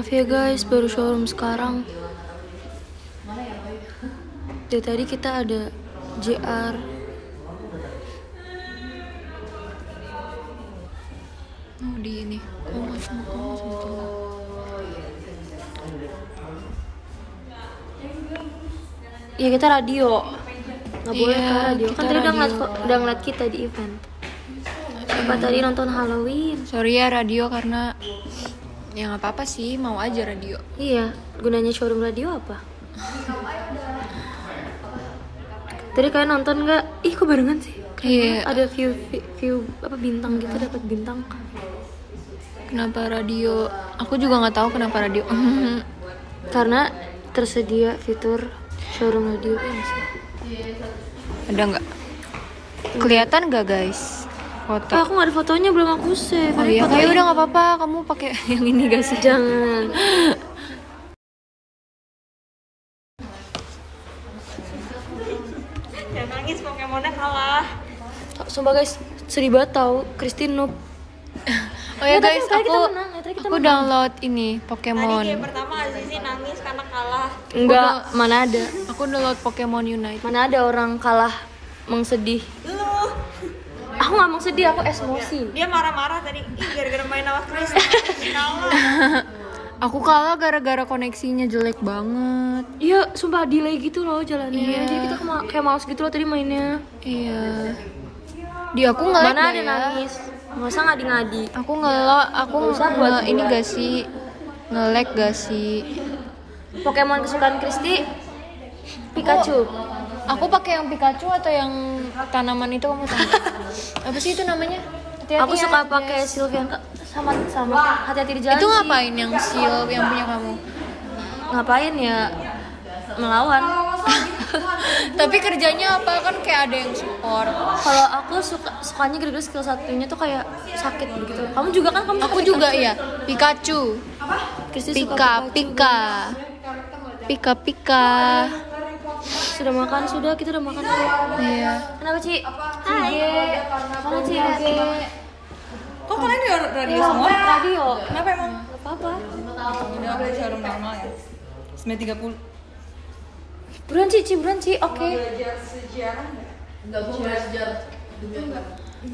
Maaf ya guys, baru showroom sekarang. Dari tadi kita ada JR. Oh di ini. Oh masuk oh, sebetulnya. Iya kita radio. Nggak boleh Iya, kan radio. kita Kan tadi udah ngeliat, udah ngeliat kita di event. Siapa tadi nonton Halloween? Sorry ya radio karena ya nggak apa-apa sih mau aja radio. Iya, gunanya showroom radio apa? Tadi kalian nonton nggak? Ih kok barengan sih? Iya. Ada view view, view apa bintang gitu dapat bintang. Kenapa radio? Aku juga nggak tahu kenapa radio. Karena tersedia fitur showroom radio ya? Ada nggak? Kelihatan nggak guys? Foto. Ah, aku nggak ada fotonya belum aku save. Oh iya, foto kayak ini. udah nggak apa-apa. Kamu pakai yang ini gak sih? Jangan. Jangan nangis Pokemonnya kalah. Sumpah guys, sedih banget tau. Christine noob. Oh ya Ya, guys, tadi kita aku menang, ya, tadi kita aku download ini Tadi Pokemon. game pertama Azizi nangis karena kalah. Enggak, mana ada. Aku download Pokemon Unite. Mana ada orang kalah mengsedih. Aku nggak mau sedih, aku emosi. dia marah-marah tadi. Gara-gara main sama Chris. kalah. Aku kalah gara-gara koneksinya jelek banget. Iya, sumpah delay gitu loh jalannya. Iya. Jadi kita kema- kayak males gitu loh tadi mainnya. Iya. Di aku ngelek Mana nggak ada ya? nangis. Nggak usah ngadi-ngadi. Aku ngelok, aku Nggak usah buat nge- ini gak sih? Ngelek gak sih? Pokemon kesukaan Kristi Pikachu. Aku pakai yang Pikachu atau yang tanaman itu kamu tahu? Apa sih itu namanya? Hati-hati Aku ya, suka pakai Sylveon sama sama hati-hati di jalan. Itu sih. ngapain yang seal yang punya kamu? Ngapain ya? Melawan. Tapi kerjanya apa kan kayak ada yang support. Kalau aku suka sukanya gara-gara skill satunya tuh kayak sakit begitu. Kamu juga kan kamu suka Aku juga Pikachu? iya, Pikachu. Pika, Pikachu. Pika. Pika, Pika. Sudah makan sudah kita udah makan dulu. Iya. Kenapa Ci? Hai. Mana Ci? Kok kalian di radio semua? Radio. Kenapa emang? Gak apa-apa. Udah aku di showroom normal ya. 9.30. Buruan Ci, Ci, buruan Ci. Oke.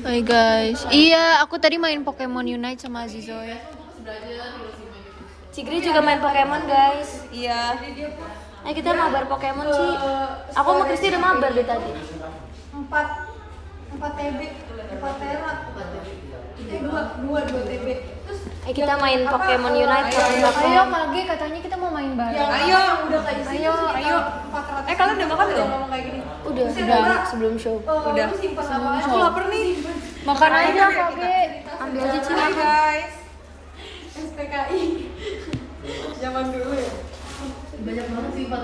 Hai guys. Iya, aku tadi main Pokemon Unite sama Azizoy. Cigri juga main Pokemon guys. Iya. Ayo kita mabar Pokemon Ci. Aku sama Kristi udah mabar deh tadi. empat empat TB empat tera eh dua dua dua TB terus Ayo kita main Pokemon Unite sama Ayo Pokemon. Kage katanya kita mau main bareng. yang Ayo. udah kayak sini Ayo, ayo. Eh, kalian udah makan belum? ngomong kayak gini Udah, udah sebelum show. Udah. Lu simpen apa Aku lapar nih. Makan aja Kage. Ambil aja Ci Hai makan. guys. SPKI zaman dulu ya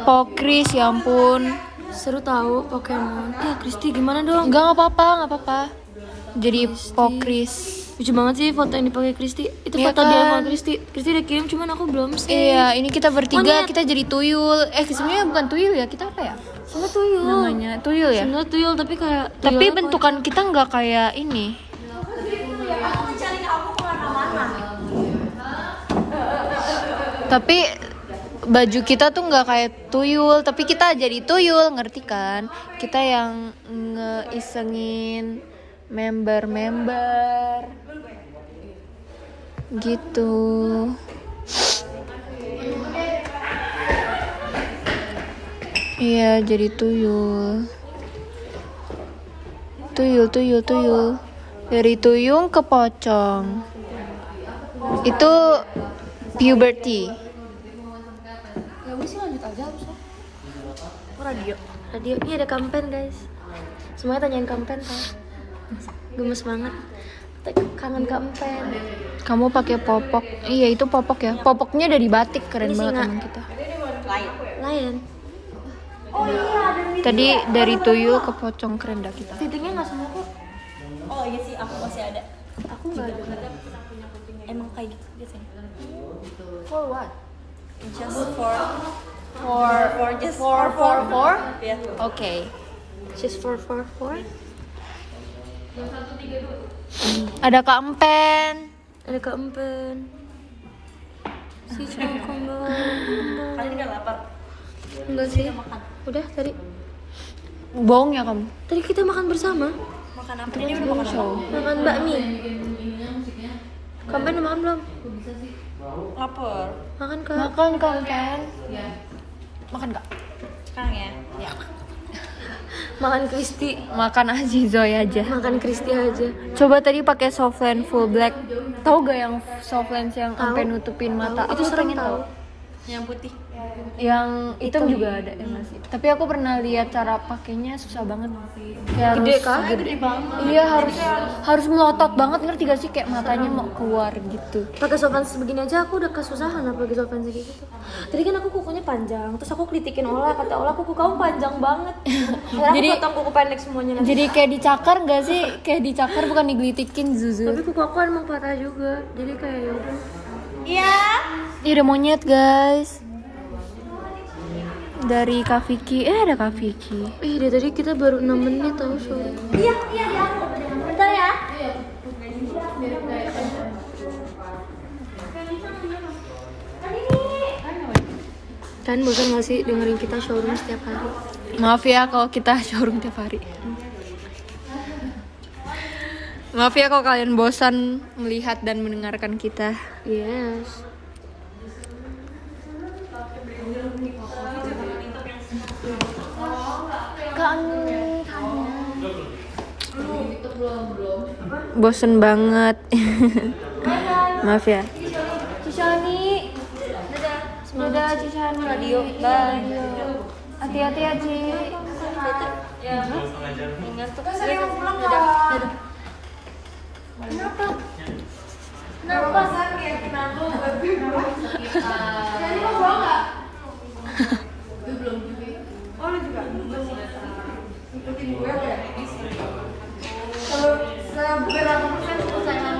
Pokris ya ampun. Seru tahu Pokemon. Ya Kristi gimana dong? Enggak nggak apa-apa, nggak apa-apa. Jadi Pokris. Lucu banget sih foto yang dipakai Kristi. Itu Iya foto dia kan? sama Kristi. Kristi udah kirim cuman aku belum sih. Iya, ini kita bertiga Monyet. kita jadi tuyul. Eh, sebenarnya bukan tuyul ya, kita apa ya? Sama tuyul. Namanya tuyul ya. Sebenarnya tuyul tapi kayak Tapi tuyulnya bentukan kita nggak kayak ini. Tapi baju kita tuh nggak kayak tuyul, tapi kita jadi tuyul, ngerti kan? Kita yang ngeisengin member-member gitu. Iya, jadi tuyul. Tuyul, tuyul, tuyul. Dari tuyung ke pocong. Itu puberty. Ya udah sih lanjut aja harusnya. Oh, radio. Radio. Ini ada kampen guys. Semuanya tanyain kampen tau. Gemes banget. Kangen kampen. Kamu pakai popok. Iya, itu popok ya. Popoknya dari batik, keren Ini banget emang kita. Lion. Tadi dari tuyul ke pocong keren dah kita. Fittingnya nggak sama kok. Oh iya sih, aku masih ada. Aku nggak ada. Emang kayak gitu biasanya. For what? Just for For for just for for for. ya. Oke. Just for for for. Ada kampen. Ada kampen. Si congkong dong. Kalian nggak lapar? Enggak sih. Udah tadi. Bohong ya kamu? Tadi kita makan bersama. Makan apa? Ini udah makan apa? Makan bakmi. Kampen udah makan belum? Lapar. Makan kak. Makan kan kan? Makan gak? Sekarang ya? Ya. Makan Kristi. Makan aja Zoe aja. Makan Kristi aja. Coba tadi pakai soft lens full black. Tahu gak yang soft lens yang sampai nutupin mata? Itu Aku serem pengen tahu. Yang putih. Yang hitam juga ada ya masih. Tapi aku pernah lihat cara pakainya susah banget. Kayak Gede harus kah? Gede banget. Iya harus harus melotot banget ngerti gak sih kayak matanya mau keluar gitu. Pakai soft lens begini aja aku udah kesusahan apalagi soft lens kayak gitu. Tadi kan aku kukunya panjang, terus aku kritikin Ola kata Ola kuku kamu panjang banget. Akhirnya Jadi- aku potong kuku pendek semuanya nanti. Jadi kayak dicakar gak sih? Kayak dicakar bukan digelitikin Zuzu. Tapi kuku aku emang patah juga, jadi kayak ya udah. Iya. Ini ada monyet guys. Dari Kak Vicky. Eh ada Kak Vicky. Ih, dari tadi kita baru 6 menit tau sorry. Iya, iya, iya. Bentar ya. Kan bosan gak sih dengerin kita showroom setiap hari? Maaf ya kalau kita showroom tiap hari. Maaf ya kalau kalian bosan melihat dan mendengarkan kita. Yes. Bosen banget. Maaf ya. Cicani. Dadah Cicani. Radio. Bye. Hati-hati ya Ci. Ngantuk. Dadah. Dadah. Kenapa? Kenapa?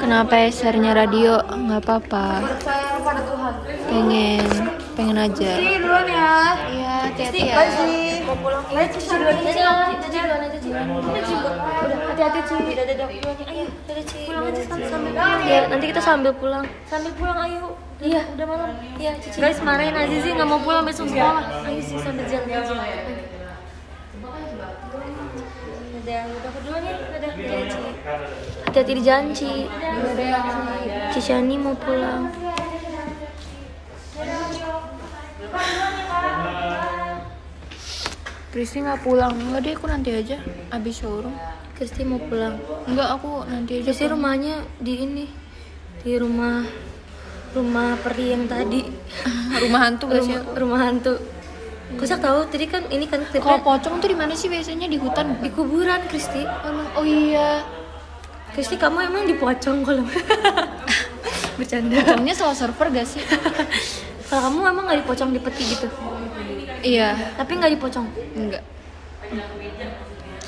Kenapa ya share-nya radio? Nggak apa-apa. Percaya pada Tuhan. Pengen, pengen aja. Cici duluan ya. Iya, hati-hati ya. Bye Ci. Mau pulang. Ayo Cici duluan aja. Duluan. Udah Ci. Udah hati-hati Ci. Dadah dadah. Ci. Pulang aja sambil sambil. Iya, nanti kita sambil pulang. Sambil pulang ayo. Iya, udah malam. Iya, Cici. Guys, marahin Azizi nggak mau pulang besok sekolah. Ayo sih sambil jalan aja. Dadah, udah aku duluan ya. Dadah, dadah Ci. Hati-hati di jalan Ci. Dadah. Cicani mau pulang. Kristi nggak pulang. Nggak deh, aku nanti aja. Abis showroom. Kristi mau pulang. Enggak, aku nanti aja. Kristi rumahnya di ini. Di rumah rumah peri yang tadi. Rumah hantu gak rumah, rumah hantu. Kusak tahu tadi kan ini kan Kalau klipnya pocong tuh di mana sih biasanya di hutan? di kuburan Kristi. Oh iya. Kristi kamu emang di pocong kalau bercanda. Pocongnya salah server gak sih? Kalau kamu emang nggak di pocong di peti gitu. Iya. Tapi nggak di pocong. Enggak.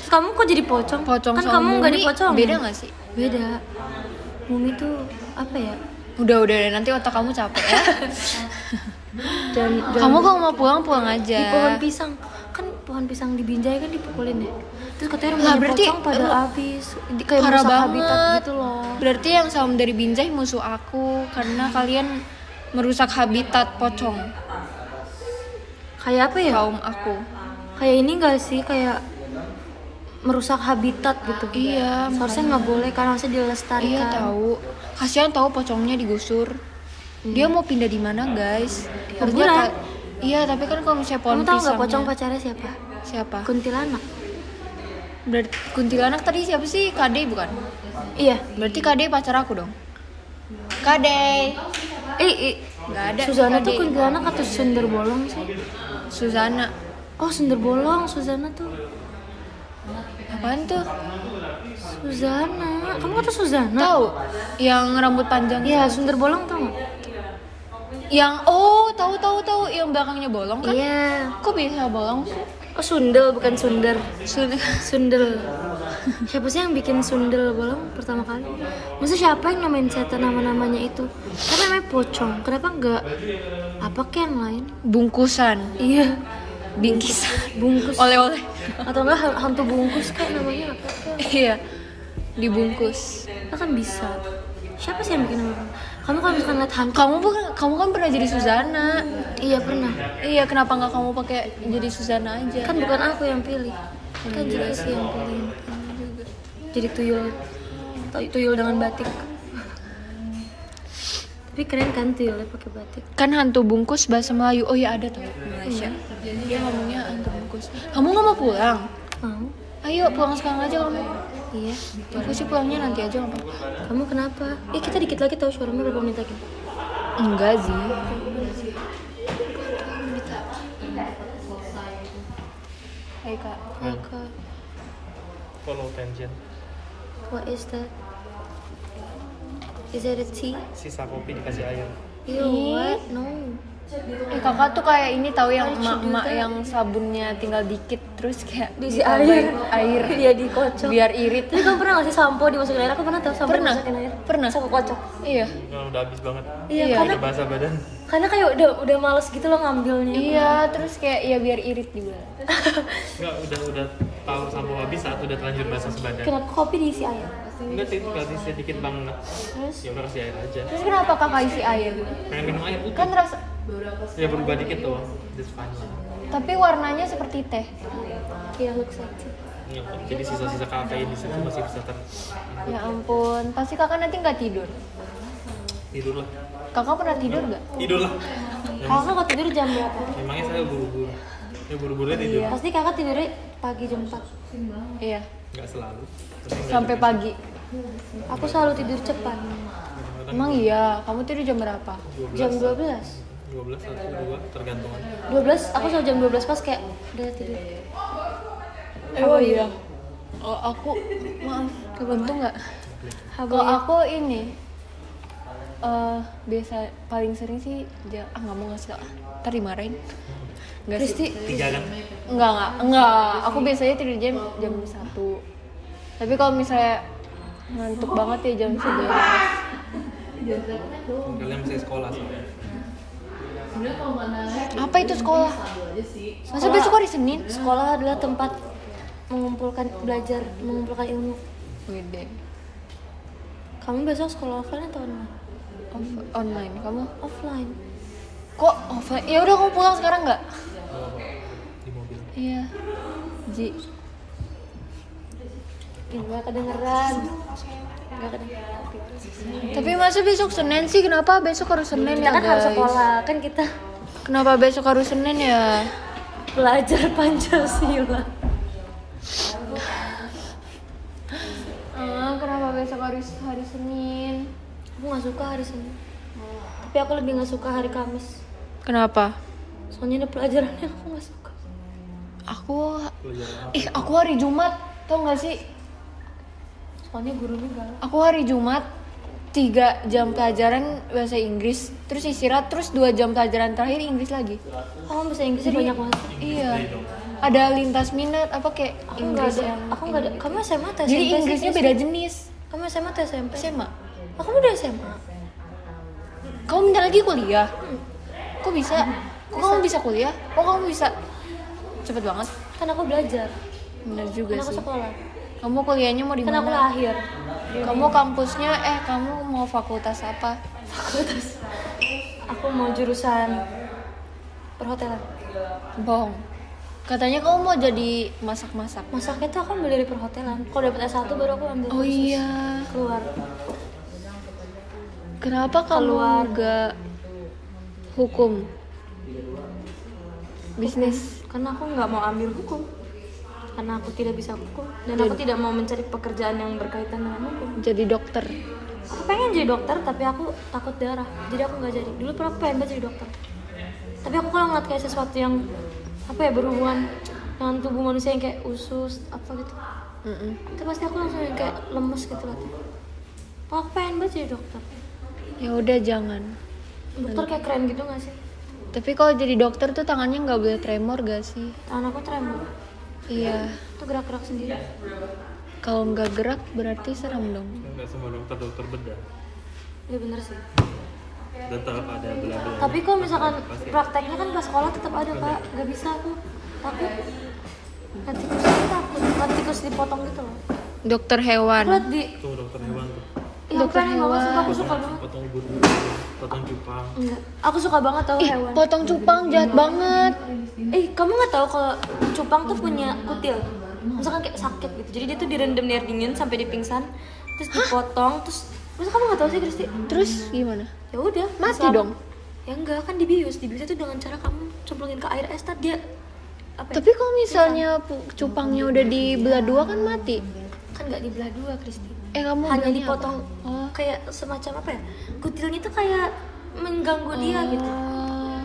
Kamu kok jadi pocong? Pocong kan sama kamu nggak di mumi pocong. Beda gak sih? Beda. Mumi tuh apa ya? Udah udah udah, nanti otak kamu capek ya. Dan, dan kamu kalau mau pulang pulang aja. di pohon pisang kan pohon pisang di Binjai kan dipukulin ya terus katanya rumahnya berarti- pocong pada habis kayak Parah merusak banget. habitat gitu loh Berarti yang salam dari Binjai musuh aku karena kalian merusak habitat pocong kayak apa ya kaum aku. kayak ini gak sih kayak merusak habitat gitu Iya, seharusnya nggak boleh karena harusnya dilestarikan Iya tahu. Kasihan tahu pocongnya digusur. Dia mau pindah di mana, guys? Ka- Iya, tapi kan kalau misalnya pohon kamu tahu nggak pocong pacarnya siapa siapa? kuntilanak Berarti kuntilanak tadi siapa sih? Kade bukan? iya Berarti Kade pacar aku dong. Kade. eh, eh. Nggak ada. Suzana tuh kuntilanak atau sender bolong sih Suzana. oh sender bolong Suzana tuh Apaan tuh? Suzana kamu kata Suzana Tahu? Yang rambut panjang. Iya, sender bolong tau? Yang oh, tahu tahu tahu belakangnya bolong kan? Iya. Kok bisa bolong sih? Oh sundel bukan sunder. Sun- Sundel. Siapa sih yang bikin sundel bolong pertama kali? Masa siapa yang namain setan nama-namanya itu? Kan namanya pocong. Kenapa enggak apa kayak yang lain? Bungkusan, Iya, bingkisan, bungkus. oleh-oleh. Atau enggak ha- hantu bungkus kayak namanya apa? Iya, dibungkus. Itu kan bisa. Siapa sih yang bikin nama? Kamu kalau misalkan lihat hantu Kamu bukan kamu kan pernah jadi Suzana. iya pernah Iya, kenapa nggak kamu pakai jadi Suzana aja? kan bukan aku yang pilih kan Jesse yang pilih jadi tuyul tuyul dengan batik tapi keren kan tuyulnya pakai batik Kan hantu bungkus bahasa Melayu. Oh iya ada tau di Malaysia. Dia ngomongnya hantu bungkus. Kamu nggak mau pulang? mau Ayo pulang sekarang aja kamu. iya Aku sih pulangnya nanti aja nggak apa-apa. kamu kenapa eh kita dikit lagi tahu showroomnya berapa menit lagi Enggak sih. Hai kak. oh, Kak. Follow tension. what is that is that a tea Sisa kopi dikasih air. Ew, what no Eh kakak tuh kayak ini tahu yang emak-emak yang sabunnya tinggal dikit terus kayak Diisi air. air Iya, dikocok. biar irit. Tapi kamu pernah nggak sih sampo dimasukin air? Aku pernah tahu sampo Pernah. dimasukin air. Pernah. Sampo kocok. Iya. Kalau udah habis banget. Iya, Iya. karena Udah basah badan. karena kayak udah udah males gitu loh ngambilnya. Iya, terus kayak ya biar irit juga. Enggak, udah udah tahu sampo habis saat udah terlanjur basah sebadan. Kenapa kopi diisi air? Enggak sih, tinggal sisa sedikit banget. Terus Ya udah kasih air aja. Terus kenapa kakak isi air? Pengen minum air. Kan rasa Ya berubah dikit doang. That's fine lah. tapi warnanya seperti teh. iya looks like tea. Ya, jadi sisa-sisa kafein di situ masih bisa ter Ya ampun, pasti kakak nanti nggak tidur. tidur lah. Kakak pernah tidur nggak? Tidur lah. Kakak kalau tidur jam berapa? Memangnya saya buru-buru. Ya buru-burunya tidur. Pasti kakak tidurnya pagi jam 4 Iya. Enggak selalu. Sampai pagi. Aku selalu tidur cepat. Kadang-kadang Emang iya, kamu tidur jam berapa? 12, Jam 12 12 1 2 tergantungan. 12, aku selalu jam 12 pas kayak udah tidur. Oh iya. Oh aku maaf, kebantu nggak? Kalau aku ini eh biasa paling sering sih ja- ah nggak mau ngasih ah ntar dimarahin. Nggak sih? Tiga kan? nggak nggak nggak. Aku biasanya tidur jam jam satu. Tapi kalau misalnya ngantuk banget ya jam sebelas. Kalian masih sekolah sih. Apa itu sekolah? masa besok hari senin? Sekolah adalah tempat mengumpulkan belajar mengumpulkan ilmu. Wede. kamu besok sekolah offline atau online? Off- online. Kamu? Offline. Kok offline? Ya udah kamu pulang sekarang nggak? Di mobil. iya. Ji nggak kedengeran. Nggak kedengeran. Tapi masa besok senin sih? Kenapa besok harus senin kita ya kan harus sekolah kan kita kenapa besok harus senin ya? belajar pancasila. Ah kenapa besok harus hari senin? Aku nggak suka hari senin. Tapi aku lebih nggak suka hari kamis. Kenapa? Soalnya ada pelajaran yang aku nggak suka. Aku ih aku hari jumat tau gak sih soalnya gurunya galak. Aku hari jumat tiga jam pelajaran bahasa Inggris terus istirahat terus dua jam pelajaran terakhir Inggris lagi. Kamu bisa Inggrisnya banyak banget. iya. Ada lintas minat apa kayak aku Inggris ada yang aku nggak ada kamu SMA atau jadi Inggrisnya beda jenis. Kamu SMA atau SMP SMA aku udah SMA kamu bentar lagi kuliah? Kok bisa? Kok kamu bisa kuliah? Kok kamu bisa? Cepet banget. Kan aku belajar. Bener juga aku sih. sekolah kamu kuliahnya mau di kan aku mana? lahir. Kamu kampusnya eh kamu mau fakultas apa? Aku mau jurusan perhotelan. Bohong. Katanya kamu mau jadi masak-masak. Masaknya tuh aku ambil dari perhotelan. Kalau dapet S1 baru aku ambil oh iya. Keluar. Kenapa kamu nggak hukum. Bisnis. Karena aku nggak mau ambil hukum karena aku tidak bisa hukum dan aku tidak mau mencari pekerjaan yang berkaitan dengan hukum. Jadi dokter. Aku pengen jadi dokter tapi aku takut darah. Jadi aku nggak jadi. Dulu pernah aku pengen jadi dokter. Tapi aku kalau ngeliat kayak sesuatu yang apa ya berhubungan dengan tubuh manusia yang kayak usus apa gitu. Mm-mm. itu pasti aku langsung yang kayak lemes gitu lah. Aku pengen banget jadi dokter. Ya udah jangan. Dokter kayak keren gitu gak sih? Tapi kalau jadi dokter tuh tangannya nggak boleh tremor gak sih? Tangan aku tremor iya. Itu gerak-gerak sendiri? Kalau nggak gerak berarti serem dong. Enggak semua dokter dokter bedah. ya bener sih. Tetap ada bela-bela. tapi kalau misalkan prakteknya kan pas sekolah tetap ada kak nggak bisa aku takut. Kan tikus aku takut kan tikus dipotong gitu loh. Dokter aku hewan. Liat di Tuh dokter hewan tuh. Iya, aku pengen banget suka, aku suka banget. Potong bulu, potong cupang. Enggak, aku suka banget tahu Ih, hewan. potong cupang jahat banget. Eh, kamu nggak tahu kalau cupang tuh punya kutil? Misalkan kayak sakit gitu. Jadi dia tuh direndam di air dingin sampai dia pingsan, terus dipotong, terus masa kamu nggak tahu sih Kristi? Terus gimana? Ya udah, Mati selama- dong. Ya enggak, kan dibius. Dibius itu dengan cara kamu cemplungin ke air es tadi dia apa ya? Tapi kalau misalnya cupangnya udah dibelah dua kan mati. kan nggak dibelah dua Kristi. Eh kamu Hanya dipotong apa? Oh. kayak semacam apa ya? Kutilnya tuh kayak mengganggu dia gitu. Oh.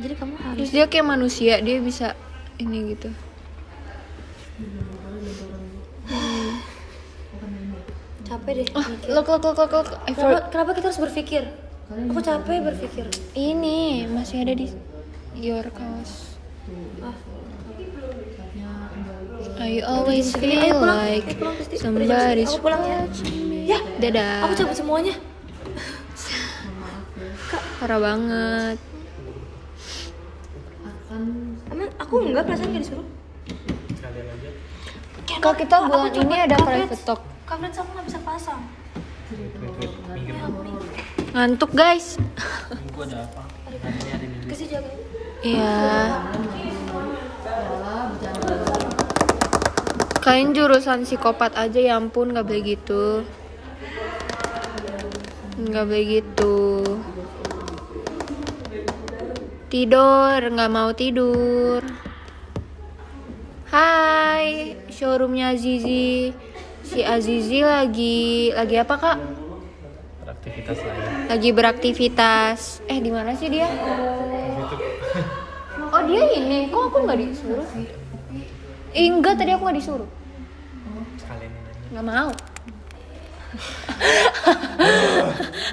Jadi kamu harus Terus dia kayak manusia, dia bisa ini gitu. capek deh. Ah, mikir. look, look, look, look, look. Kenapa, kenapa kita harus berpikir? Aku capek berpikir. Ini masih ada di your house. Ah. I always feel like somebody's segini. Aku pulang ya. watching me. Ya, Dadah. aku cabut semuanya. Parah banget. Emang aku enggak perasaan gak disuruh. Kalau kita bulan ini ada private talk. Coverage aku nggak bisa pasang. Minggir. Ngantuk guys. Minggu ada apa? Kasih jaga. Iya. Kalian jurusan psikopat aja ya ampun nggak boleh gitu. Nggak boleh gitu. Tidur, nggak mau tidur. Hai, showroomnya Azizi. Si Azizi lagi lagi apa kak? Beraktivitas lain. Lagi beraktivitas. Eh di mana sih dia? Oh dia ini, kok aku nggak disuruh? Eh, enggak tadi aku nggak disuruh. sekalian aja. Nggak mau.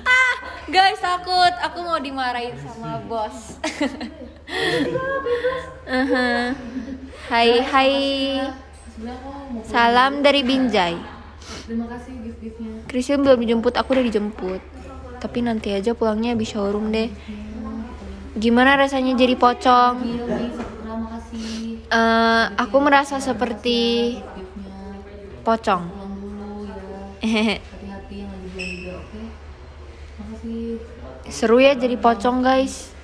ah, guys takut. Aku mau dimarahin sama bos. Aha. Hai hai. Salam dari Binjai. Terima kasih gift-giftnya. Christian belum dijemput, aku udah dijemput. Tapi nanti aja pulangnya habis showroom deh. Gimana rasanya jadi pocong? Eh, aku merasa seperti pocong. Seru ya jadi pocong guys.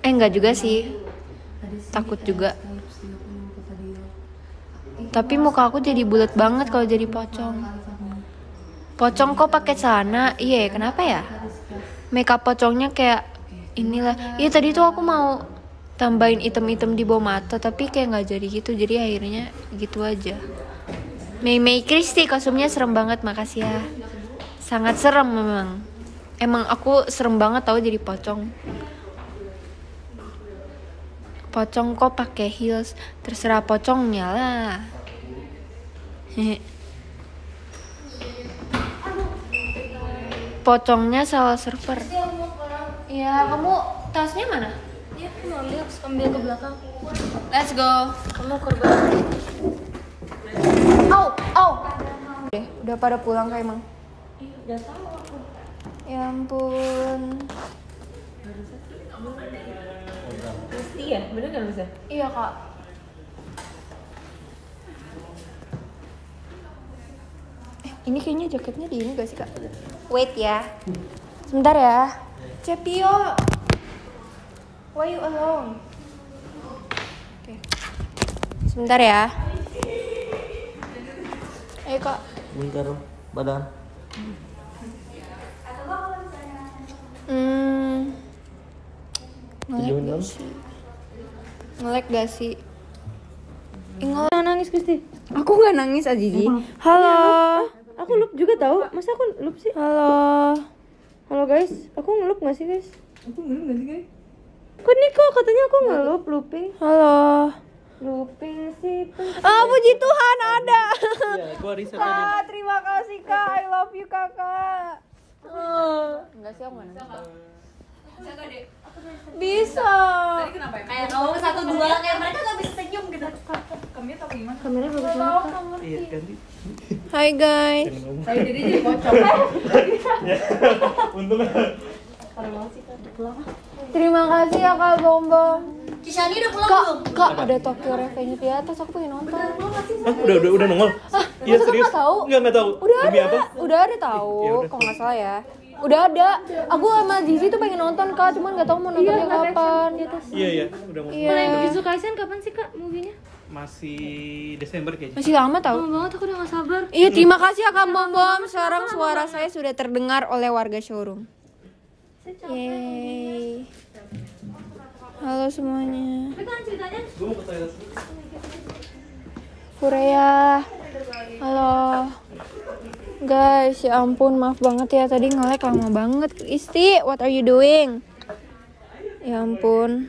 Eh enggak juga sih. Takut juga. Skype 30 kata dia. Tapi muka aku jadi bulat banget kalau jadi pocong. Pocong kok pakai celana? Iya, ya, kenapa ya? Makeup pocongnya kayak inilah. Iya tadi tuh aku mau tambahin item-item di bawah mata tapi kayak nggak jadi gitu. Jadi akhirnya gitu aja. Mei Mei Christy kostumnya serem banget, makasih ya. Sangat serem memang. Emang aku serem banget tau jadi pocong. Pocong kok pakai heels, terserah pocongnya lah. Pocongnya salah server. Iya, kamu tasnya mana? Ya, aku mau lihat ambil ke belakang. Let's go. Kamu korban. Au, au. Deh, udah pada pulang kak emang. Iya, udah tahu aku. Ya ampun. Pasti ya, bener gak bisa? Iya kak. Eh, ini kayaknya jaketnya di ini gak sih kak? Wait ya. Sebentar ya. Cepio. Why you alone? Oke. Sebentar ya. Ayo kak. Bentar, badan. Hmm. Ngelek gak sih? Ngelek gak sih? Ingat nangis Kristi. Aku nggak nangis Azizi. Halo. Aku lup juga tahu. Masa aku lup sih? Halo. Halo guys, aku ngelup gak sih guys? Aku ngeluh gak sih guys? Kok Niko katanya aku ngelup, looping Halo. Looping sih Ah, puji Tuhan ada. Iya, gua riset Kak, terima kasih Kak. I love you Kakak. Enggak sih, aku nggak nangis. Bisa. Kayak kamu satu dua kayak mereka gak bisa senyum gitu Kami tau gimana? Kameranya bagus banget Iya, ganti. Hai guys. Saya jadi jadi pocong. Untung Terima kasih ya Kak Bombom. Cishani udah pulang Kak, belum? kak ada Tokyo Revenge di atas, aku pengen nonton. Hah, udah udah udah nongol. iya masa serius? nggak tahu? Enggak enggak tahu. Udah Demi ada, apa? udah ada tahu, Ya udah. kalau nggak salah ya. Udah ada. Aku sama Zizi tuh pengen nonton kak, cuman nggak tahu mau nontonnya kapan. Iya iya, udah mau. Iya. Jujutsu Kaisen kapan sih kak movie-nya? Masih Desember kayaknya. Masih lama tahu. Lama banget aku udah gak sabar. Iya, terima kasih ya Kak Bom Bom. Sekarang suara saya sudah terdengar oleh warga showroom. Yeay. Halo semuanya. Tapi kan. Halo. Guys, ya ampun, maaf banget ya tadi nge-lag lama banget. Isti, what are you doing? Ya ampun.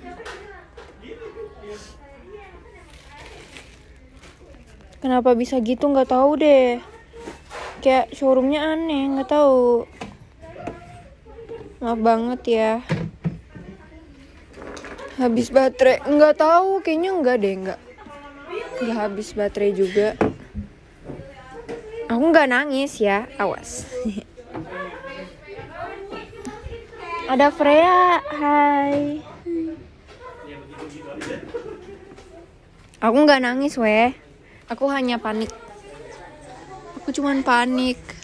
Kenapa bisa gitu nggak tahu deh. Kayak showroomnya aneh, nggak tahu. Maaf banget ya. Habis baterai, nggak tahu, kayaknya nggak deh, nggak. Nggak habis baterai juga. Aku nggak nangis ya awas. Ada Freya hai. Aku nggak nangis weh. Aku hanya panik. Aku cuman panik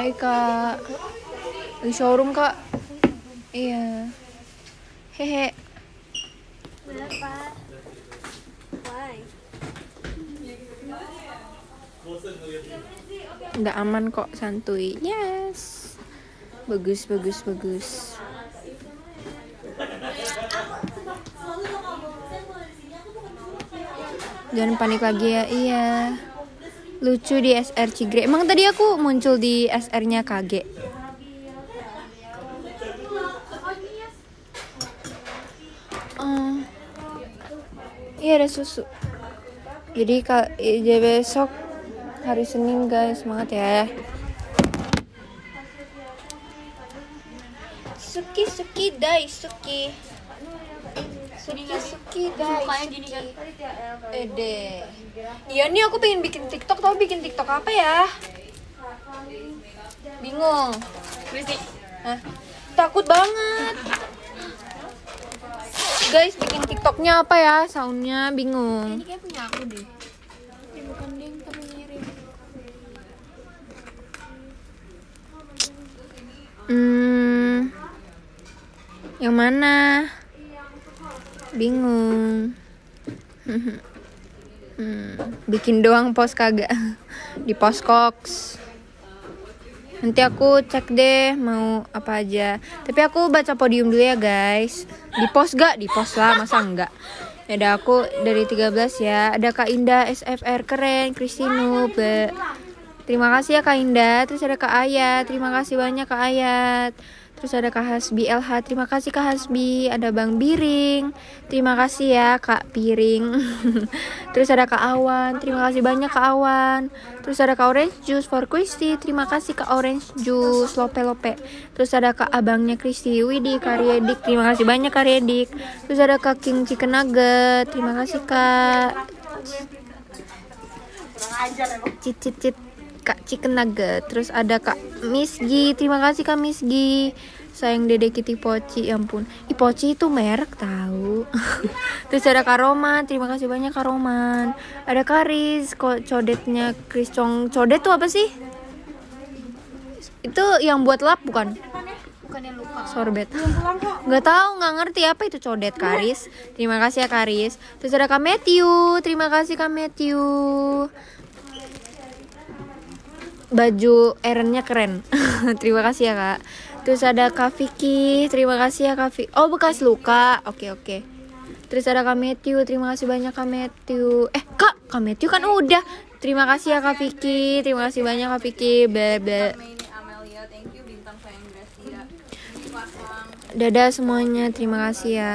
hai kak di showroom kak iya hehe Udah aman kok santuy. Yes. Bagus bagus bagus. Jangan panik lagi ya. Iya. Lucu di SR Cigre. Emang tadi aku muncul di SR-nya KG. Oh. Iya ada susu. Jadi kalau jadi besok hari Senin guys semangat ya. Suki suki dai suki. Suki suki dai. Suki. Ede. Iya nih aku pengen bikin TikTok tapi bikin TikTok apa ya? Bingung. Hah? Takut banget. Guys, bikin TikToknya apa ya? Soundnya bingung. Ini kayak punya aku deh. bukan dia yang kamu ngirim. Hmm, yang mana? Bingung. Hmm, bikin doang pos kagak di poskoks. Nanti aku cek deh mau apa aja. Tapi aku baca podium dulu ya guys. Di pos gak? Di pos lah, masa enggak? Ya udah aku dari 13 ya. Ada Kak Indah SFR keren, Kristinu, Be. Terima kasih ya Kak Indah. Terus ada Kak Ayat. Terima kasih banyak Kak Ayat. Terus ada Kak Hasbi LH. Terima kasih Kak Hasbi. Ada Bang Biring. Terima kasih ya Kak Piring. Terus ada Kak Awan. Terima kasih banyak Kak Awan. Terus ada Kak Orange Juice for Christy. Terima kasih Kak Orange Juice. Lope Lope. Terus ada Kak Abangnya Christy. Widih Kak. Terima kasih banyak Kak Riedik. Terus ada Kak King Chicken Nugget. Terima kasih Kak. Cit cit cit. Kak Chicken Nugget. Terus ada Kak Miss Gi. Terima kasih Kak Miss Gi. Sayang Dede Kitty Poci, ya ampun. Ih Poci itu merek tahu. Terus ada Kak Roman, terima kasih banyak Kak Roman. Ada Kak Riz, kok codetnya Chris Chong. Codet tuh apa sih? Itu yang buat lap bukan? bukannya lupa. Sorbet. Nggak tahu, nggak ngerti apa itu codet Karis. Terima kasih ya Karis. Terus ada Kak Matthew. Terima kasih Kak Matthew. Baju Aaron-nya keren. Terima kasih ya Kak. Terus ada Kak Vicky. Terima kasih ya Kak Vicky. Oh bekas luka. Oke oke. Terus ada Kak Matthew. Terima kasih banyak Kak Matthew. Eh Kak, Kak Matthew kan udah. Terima kasih ya Kak Vicky. Terima kasih banyak Kak Vicky. Bebe. Dadah semuanya, terima kasih ya.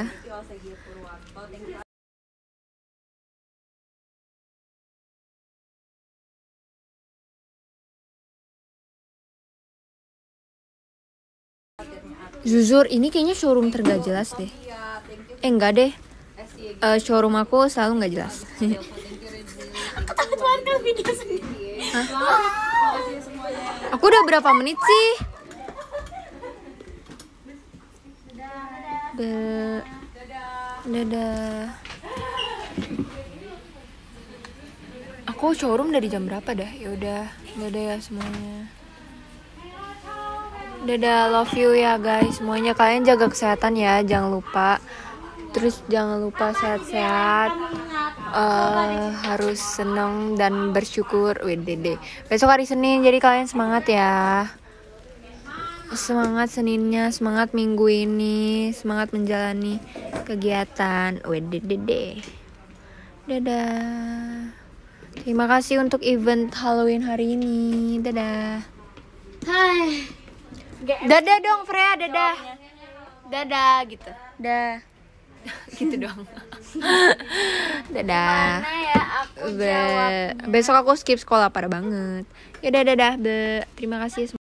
Zuzur, ini kayaknya showroom tergak jelas deh. Eh enggak deh. Eh, showroom aku selalu nggak jelas. Hah? Aku udah berapa menit sih? Be. Dadah. Aku showroom dari jam berapa dah? Ya udah, dadah ya semuanya. Dadah, love you ya guys. Semuanya kalian jaga kesehatan ya, jangan lupa. Terus jangan lupa sehat-sehat. Eh, harus seneng dan bersyukur. WDD. Besok hari Senin, jadi kalian semangat ya. Semangat Seninnya, semangat minggu ini, semangat menjalani kegiatan. WDD. Dadah. Terima kasih untuk event Halloween hari ini. Dadah. Hai. Dadah dong Freya, dadah. Dadah gitu. Dah. gitu dong. dadah. Mana ya aku Be- besok aku skip sekolah parah banget. Ya dadah dadah. Be. Terima kasih semua.